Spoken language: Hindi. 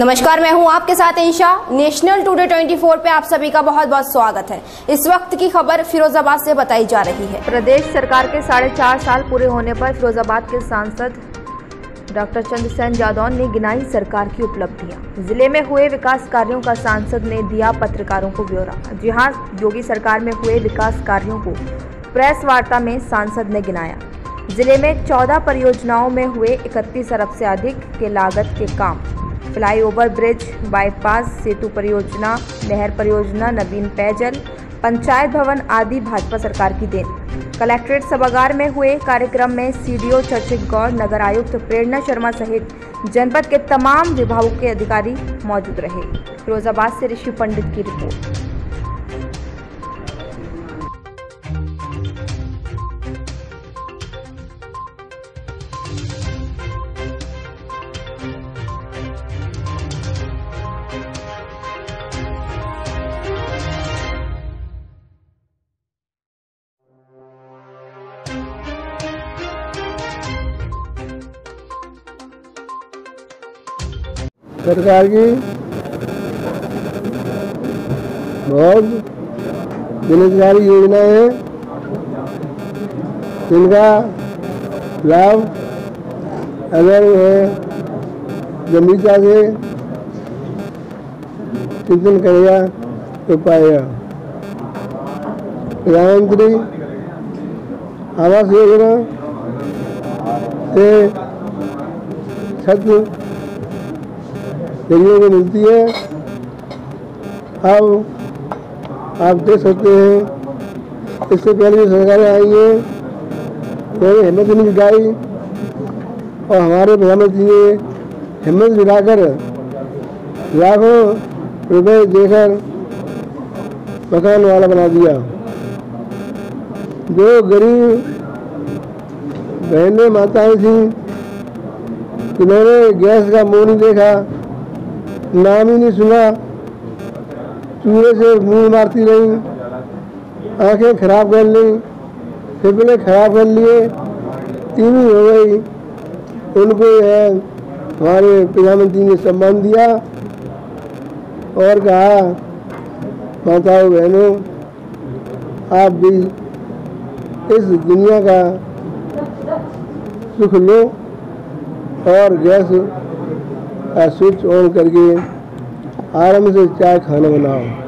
नमस्कार, मैं हूँ आपके साथ इंशा। नेशनल टुडे 24 पे आप सभी का बहुत बहुत स्वागत है। इस वक्त की खबर फिरोजाबाद से बताई जा रही है। प्रदेश सरकार के साढ़े चार साल पूरे होने पर फिरोजाबाद के सांसद डॉक्टर चंद्रसेन जादौन ने गिनाई सरकार की उपलब्धियाँ। ज़िले में हुए विकास कार्यों का सांसद ने दिया पत्रकारों को ब्यौरा। जी हाँ, योगी सरकार में हुए विकास कार्यों को प्रेस वार्ता में सांसद ने गिनाया। ज़िले में 14 परियोजनाओं में हुए 31 अरब से अधिक के लागत के काम। फ्लाईओवर ब्रिज, बाईपास, सेतु परियोजना, नहर परियोजना, नवीन पेयजल पंचायत भवन आदि भाजपा सरकार की देन। कलेक्ट्रेट सभागार में हुए कार्यक्रम में सीडीओ, चर्चित गौर, नगर आयुक्त प्रेरणा शर्मा सहित जनपद के तमाम विभागों के अधिकारी मौजूद रहे। फिरोजाबाद से ऋषि पंडित की रिपोर्ट। सरकार की बहुत बेरोजगारी योजनाएँ हैं। जिनका लाभ अगर वह गंभीरता से चिंतन करेगा तो पाएगा। प्रधानमंत्री आवास योजना से छत देखने को मिलती है। अब आप देख सकते हैं, इससे पहले जो सरकारें आई हैं, उन्होंने हिम्मत नहीं जुटाई। और हमारे प्रधानमंत्री ने हिम्मत जुटाकर लाखों रुपए देकर मकान वाला बना दिया। जो गरीब बहनें माताएँ थी, जिन्होंने गैस का मुँह नहीं देखा नाम ही नहीं सुना। चूहे से मुँह मारती रही, आँखें खराब कर ली फेफड़े खराब कर लिए टीवी हो गई। उनको है हमारे प्रधानमंत्री ने सम्मान दिया और कहा, माताओं बहनों, आप भी इस दुनिया का सुख लो और गैस स्विच ऑन करके आराम से चाय खाना बनाओ।